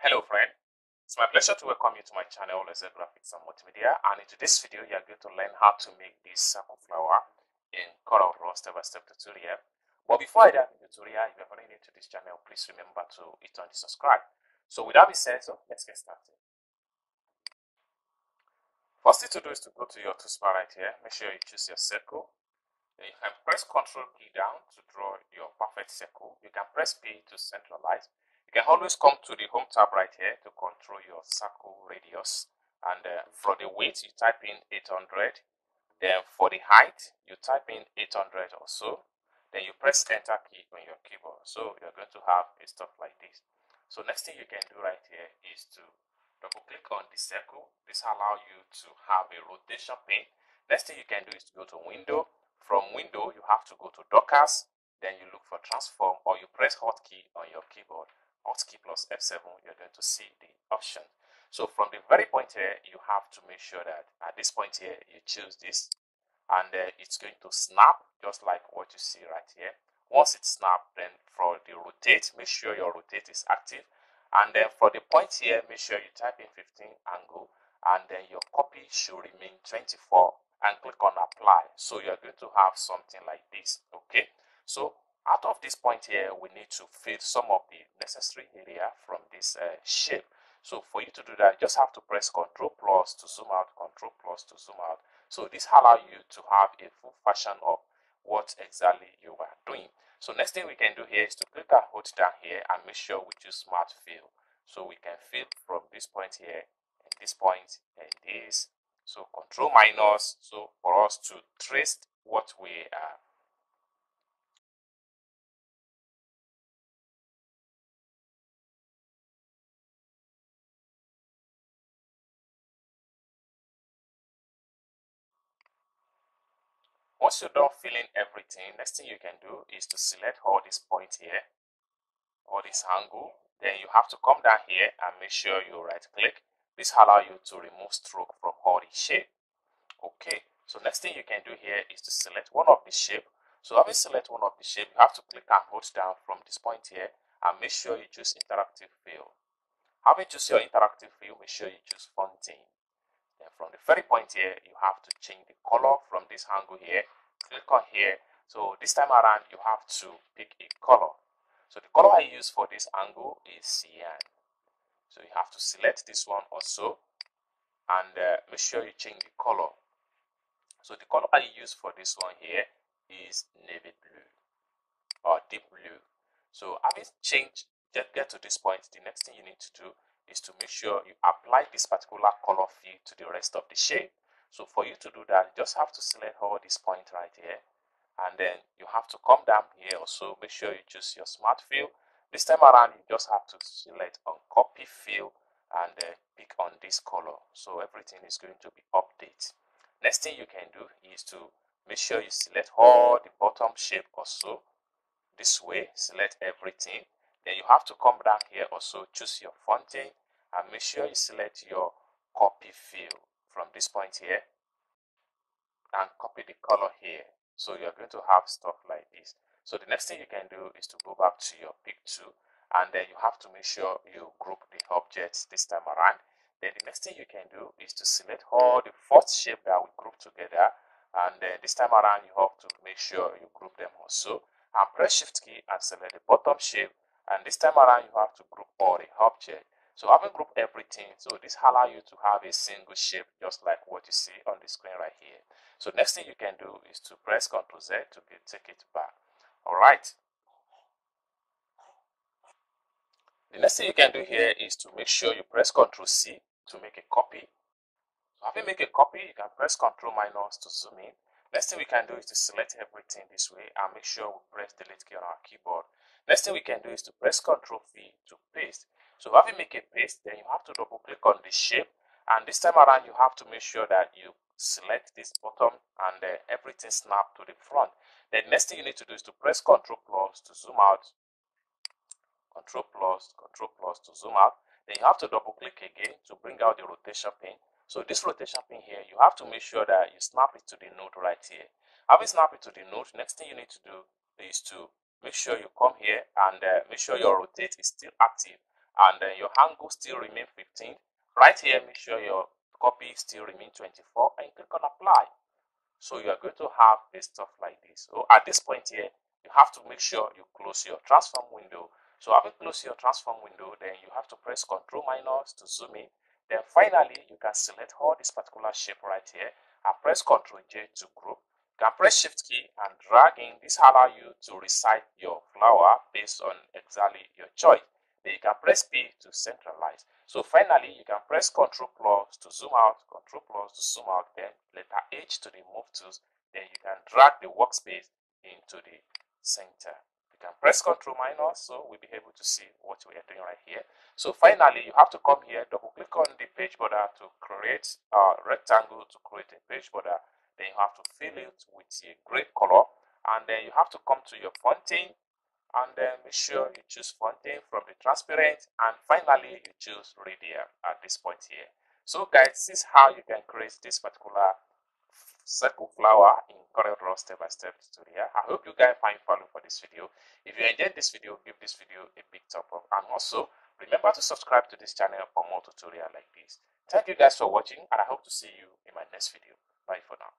Hello friend, it's my pleasure to welcome you to my channel Laser Graphics and Multimedia and in today's video you are going to learn how to make this circle flower in CorelDRAW step-by-step tutorial. But before I dive into the tutorial, if you're very new to this channel, please remember to hit on the subscribe. So without being said, so let's get started. First thing to do is to go to your toolbar right here. Make sure you choose your circle. Then you can press Ctrl key down to draw your perfect circle. You can press P to centralize. You can always come to the home tab right here to control your circle radius. And uh, for the weight, you type in 800. Then for the height, you type in 800 or so. Then you press enter key on your keyboard. So you're going to have a stuff like this. So next thing you can do right here is to double click on the circle. This allow you to have a rotation pane. Next thing you can do is to go to window. From window, you have to go to Dockers. Then you look for transform or you press hotkey on your keyboard. Hotkey plus F7, you're going to see the option. So from the very point here, you have to make sure that at this point here, you choose this and it's going to snap just like what you see right here. Once it's snapped, then for the rotate, make sure your rotate is active. And then for the point here, make sure you type in 15 angle and then your copy should remain 24 and click on apply. So you're going to have something like this. Okay. So out of this point here, we need to fill some of the necessary area from this uh, shape. So for you to do that, you just have to press Ctrl plus to zoom out, Ctrl plus to zoom out. So this allow you to have a full version of what exactly you are doing. So next thing we can do here is to click and hold down here and make sure we choose Smart Fill. So we can fill from this point here and this point and this. So Control minus. So for us to trace what we are Once you're done filling everything, next thing you can do is to select all this point here, or this angle. Then you have to come down here and make sure you right click. This allow you to remove stroke from all the shape. Okay, so next thing you can do here is to select one of the shape. So having select one of the shape, you have to click and hold down from this point here and make sure you choose interactive fill. Having choose your interactive fill, make sure you choose fountain. Then from the very point here, you have to change the color from this angle here. Click on here. So this time around, you have to pick a color. So the color I use for this angle is cyan. So you have to select this one also and uh, make sure you change the color. So the color I use for this one here is navy blue or deep blue. So having changed, get, get to this point, the next thing you need to do is to make sure you apply this particular color fill to the rest of the shape. So for you to do that, you just have to select all this point right here. And then you have to come down here also, make sure you choose your smart fill. This time around, you just have to select on copy fill and uh, pick on this color. So everything is going to be updated. Next thing you can do is to make sure you select all the bottom shape also this way, select everything. Then you have to come down here also, choose your fountain and make sure you select your copy fill from this point here and copy the color here. So you're going to have stuff like this. So the next thing you can do is to go back to your pick tool and then you have to make sure you group the objects this time around. Then the next thing you can do is to select all the first shape that we group together and then this time around you have to make sure you group them also and press shift key and select the bottom shape and this time around you have to group all the object so having grouped everything so this allow you to have a single shape just like what you see on the screen right here. So next thing you can do is to press ctrl z to get, take it back. All right the next thing you can do here is to make sure you press ctrl c to make a copy. So having make a copy you can press ctrl minus to zoom in. Next thing we can do is to select everything this way and make sure we press delete key on our keyboard. Next thing we can do is to press Ctrl V to paste. So having make a paste, then you have to double click on the shape. And this time around, you have to make sure that you select this bottom and uh, everything snap to the front. The next thing you need to do is to press Ctrl plus to zoom out. Ctrl plus, Ctrl plus to zoom out. Then you have to double click again to bring out the rotation pin. So this rotation pin here, you have to make sure that you snap it to the node right here. Having snapped it to the node, next thing you need to do is to make sure you come here and uh, make sure your rotate is still active and then your angle still remain 15 right here make sure your copy still remain 24 and click on apply. So you are going to have a stuff like this. So at this point here you have to make sure you close your transform window. So having closed your transform window then you have to press ctrl minus to zoom in. Then finally you can select all this particular shape right here and press ctrl j to group you can press shift key and drag in. This allow you to resize your flower based on exactly your choice then you can press P to centralize. So finally, you can press Control plus to zoom out, Control plus to zoom out, then letter H to remove tools. Then you can drag the workspace into the center. You can press Control minus, so we'll be able to see what we are doing right here. So finally, you have to come here, double click on the page border to create a rectangle to create a page border. Then you have to fill it with a gray color, and then you have to come to your fountain and then make sure you choose Fountain from the transparent and finally you choose radial at this point here. So guys this is how you can create this particular circle flower in CorelDRAW step-by-step tutorial. I hope you guys find value for this video. If you enjoyed this video give this video a big thumbs up. And also remember to subscribe to this channel for more tutorial like this. Thank you guys for watching and i hope to see you in my next video. Bye for now.